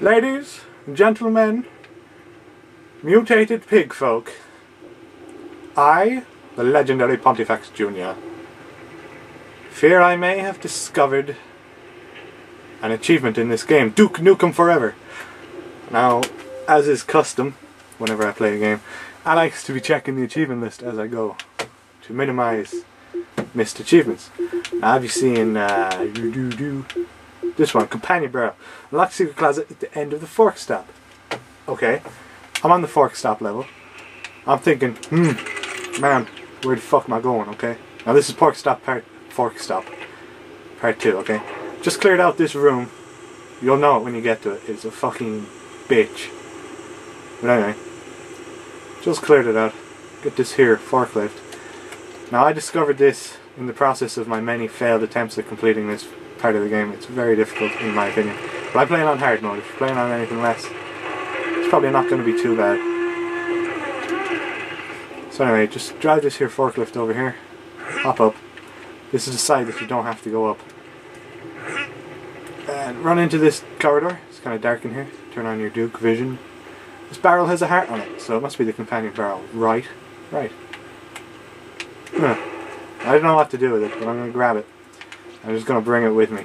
Ladies, and gentlemen, mutated pig folk, I, the legendary Pontifex Jr., fear I may have discovered an achievement in this game, Duke Nukem Forever. Now, as is custom, whenever I play a game, I like to be checking the achievement list as I go to minimize missed achievements. Now, have you seen uh, do, do, this one, Companion Barrel? Unlock secret closet at the end of the fork stop. Okay, I'm on the fork stop level. I'm thinking, hmm, man, where the fuck am I going? Okay, now this is fork stop part, fork stop, part two. Okay, just cleared out this room. You'll know it when you get to it. It's a fucking bitch. But anyway, just cleared it out. Get this here forklift. Now I discovered this in the process of my many failed attempts at completing this part of the game. It's very difficult in my opinion. But I'm playing on hard mode. If you're playing on anything less, it's probably not going to be too bad. So anyway, just drive this here forklift over here. Hop up. This is the side that you don't have to go up. And run into this corridor. It's kind of dark in here. Turn on your Duke vision. This barrel has a heart on it, so it must be the companion barrel. Right. Right. Huh. I don't know what to do with it, but I'm going to grab it. I'm just going to bring it with me.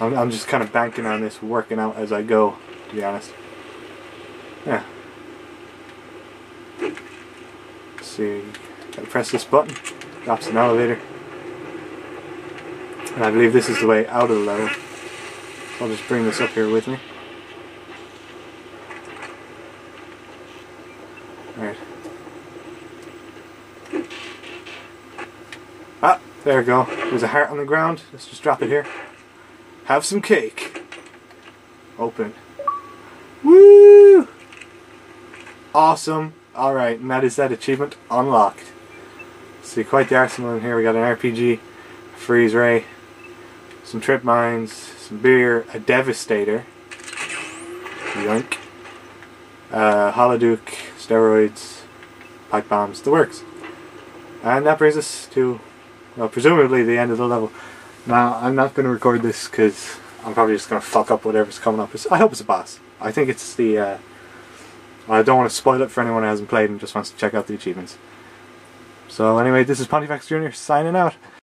I'm, I'm just kind of banking on this working out as I go, to be honest. Yeah. Let's see. Gotta press this button. Drops an elevator. And I believe this is the way out of the level. I'll just bring this up here with me. Alright. There we go. There's a heart on the ground. Let's just drop it here. Have some cake. Open. Woo! Awesome. Alright, and that is that achievement unlocked. See, quite the arsenal in here. We got an RPG, a freeze ray, some trip mines, some beer, a devastator, yoink, uh, holoduke, steroids, pipe bombs, the works. And that brings us to, well, presumably the end of the level. Now, I'm not going to record this because I'm probably just going to fuck up whatever's coming up. I hope it's a boss. I think it's the, uh, I don't want to spoil it for anyone who hasn't played and just wants to check out the achievements. So anyway, this is Pontifex Jr. signing out.